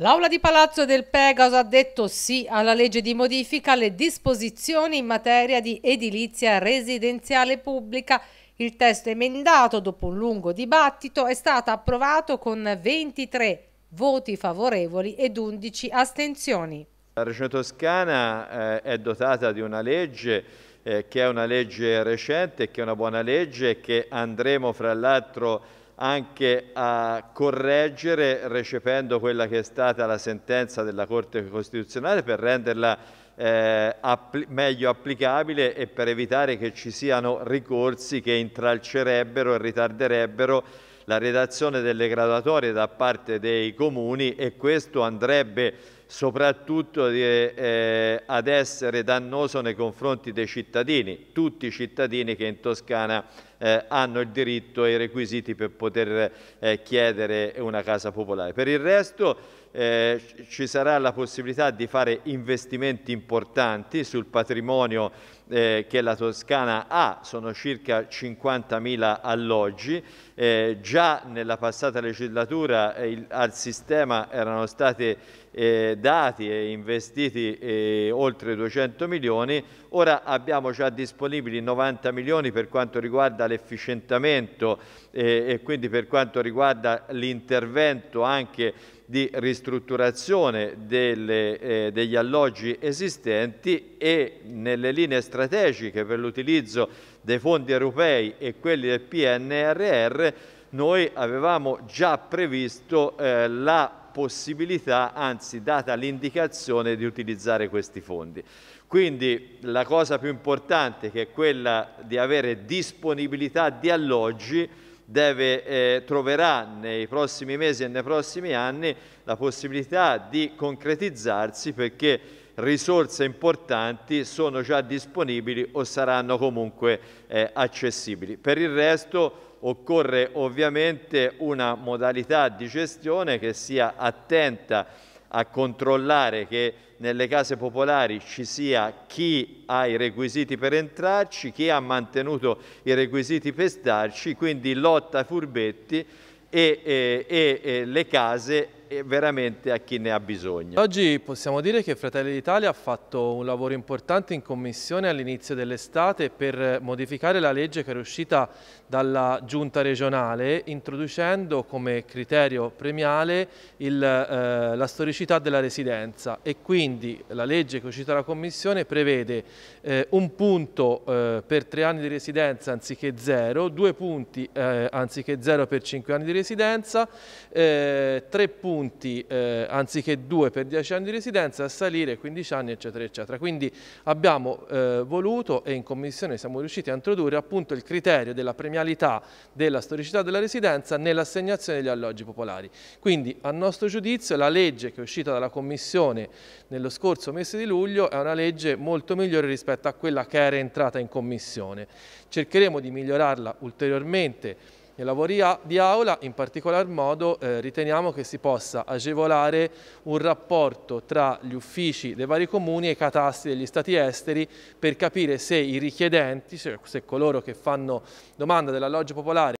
L'Aula di Palazzo del Pegaso ha detto sì alla legge di modifica alle disposizioni in materia di edilizia residenziale pubblica. Il testo emendato, dopo un lungo dibattito, è stato approvato con 23 voti favorevoli ed 11 astensioni. La Regione Toscana eh, è dotata di una legge eh, che è una legge recente, che è una buona legge che andremo fra l'altro anche a correggere recependo quella che è stata la sentenza della Corte Costituzionale per renderla eh, appli meglio applicabile e per evitare che ci siano ricorsi che intralcerebbero e ritarderebbero la redazione delle graduatorie da parte dei comuni e questo andrebbe soprattutto eh, ad essere dannoso nei confronti dei cittadini, tutti i cittadini che in Toscana eh, hanno il diritto e i requisiti per poter eh, chiedere una casa popolare. Per il resto eh, ci sarà la possibilità di fare investimenti importanti sul patrimonio eh, che la Toscana ha, sono circa 50.000 alloggi, eh, già nella passata legislatura il, al sistema erano stati eh, dati e investiti eh, oltre 200 milioni, ora abbiamo già disponibili 90 milioni per quanto riguarda l'efficientamento e quindi per quanto riguarda l'intervento anche di ristrutturazione delle, eh, degli alloggi esistenti e nelle linee strategiche per l'utilizzo dei fondi europei e quelli del PNRR noi avevamo già previsto eh, la possibilità, anzi data l'indicazione di utilizzare questi fondi. Quindi la cosa più importante che è quella di avere disponibilità di alloggi deve, eh, troverà nei prossimi mesi e nei prossimi anni la possibilità di concretizzarsi perché risorse importanti sono già disponibili o saranno comunque eh, accessibili. Per il resto occorre ovviamente una modalità di gestione che sia attenta a controllare che nelle case popolari ci sia chi ha i requisiti per entrarci, chi ha mantenuto i requisiti per starci, quindi lotta furbetti e, e, e, e le case veramente a chi ne ha bisogno. Oggi possiamo dire che Fratelli d'Italia ha fatto un lavoro importante in commissione all'inizio dell'estate per modificare la legge che era uscita dalla giunta regionale introducendo come criterio premiale il, eh, la storicità della residenza e quindi la legge che è uscita dalla commissione prevede eh, un punto eh, per tre anni di residenza anziché zero, due punti eh, anziché zero per cinque anni di residenza, eh, tre punti punti eh, anziché due per 10 anni di residenza a salire 15 anni eccetera eccetera. Quindi abbiamo eh, voluto e in commissione siamo riusciti a introdurre appunto il criterio della premialità della storicità della residenza nell'assegnazione degli alloggi popolari. Quindi a nostro giudizio la legge che è uscita dalla commissione nello scorso mese di luglio è una legge molto migliore rispetto a quella che era entrata in commissione. Cercheremo di migliorarla ulteriormente nei lavori di aula, in particolar modo eh, riteniamo che si possa agevolare un rapporto tra gli uffici dei vari comuni e i catastri degli stati esteri per capire se i richiedenti, se coloro che fanno domanda dell'alloggio popolare